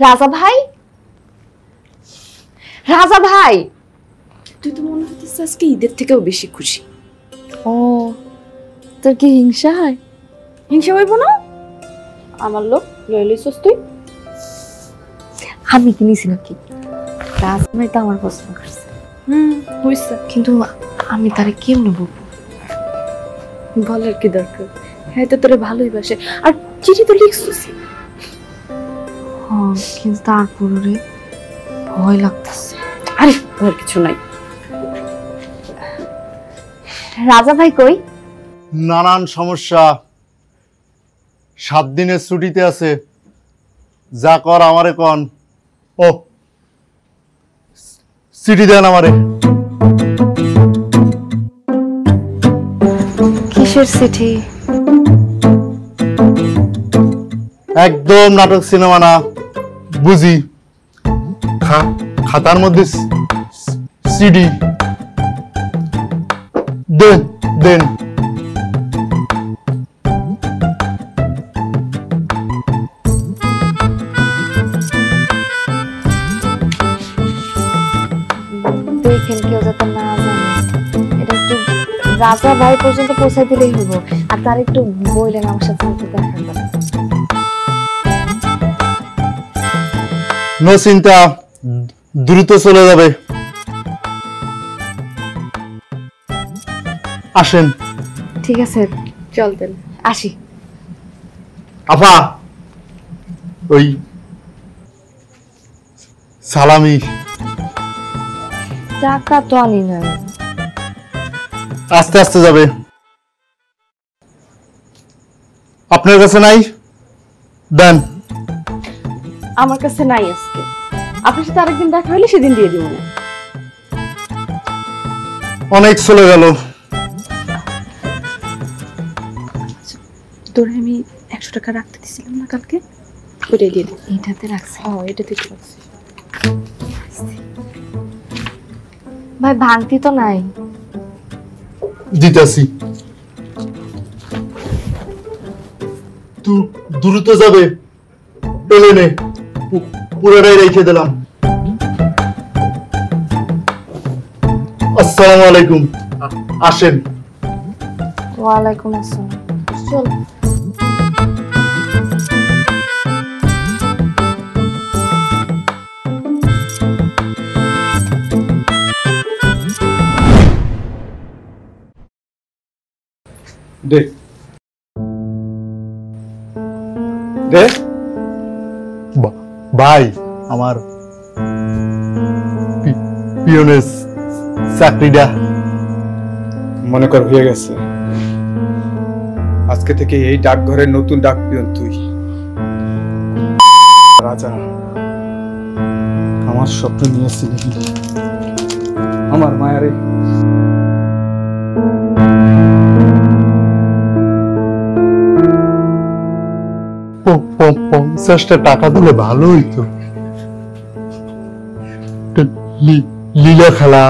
রাজা ভাই? রাজা ভাই! তুই তো মনে হচ্ছে আজকে ঈদের থেকেও বেশি খুশি। ও তোর কি হিংসা হয়? হিংসা হইব না? আমার লোক তুই? আমি কিনেছি নাকি? রাজা ভাই তো আমার পছন্দ করছে হুম হইছে। কিন্তু আমি তারে কেমনে বলব বলার কি দরকার? হ্যাঁ তো তোরে ভালোই বাসে। আর চিঠি তো লিখছিস? কিন্তু তারপরে রে ভয় লাগতেছে। আরে আর কিছু নাই। রাজা ভাই কই? নানান সমস্যা। সাত দিনের ছুটিতে আছে। যা কর আমারে কন। ও চিঠি দেন আমারে। কিসের চিঠি? একদম নাটক সিনেমা না। বুঝি খাতার মধ্যে সিডি, দেন দেন। রাজা ভাই পর্যন্ত পৌঁছাই দিলেই হলো আর তার একটু বললেন আমার সাথে দেখা নো চিন্তা দ্রুত চলে যাবে। আসেন। ঠিক আছে চল দেন। আসি। আফা ওই সালামি। টাকা তো আনি না আস্তে আস্তে যাবে। আপনার কাছে নাই? দেন। আমার কাছে নাই আজকে। আপনার সাথে আরেকদিন দেখা হলে সেদিন দিয়ে দিব না। অনেক চলে গেল। তোরে আমি একশো টাকা রাখতে দিছিলাম না কালকে? দিয়ে দিই এটাতে রাখছি। ও এটা ঠিক আছে ভাই ভাঙতি তো নাই। দিতেছি। তু দ্রুত যাবে। পেলে নে। পু- পুরোটাই রেখে দিলাম আসসালামু আলাইকুম আ- আসেন ওয়ালাইকুম আসসালাম চল দে দে বা- ভাই, আমার পিয়নের চাকরিটা। মনে কর হয়ে গেছে। আজকে থেকে এই ডাকঘরের নতুন ডাক পিয়ন তুই। রাজা, আমার স্বপ্ন নিয়ে আমার মায়ারে। পঞ্চাশটা টাকা দিলে ভালো হইতো। লীলা খেলা।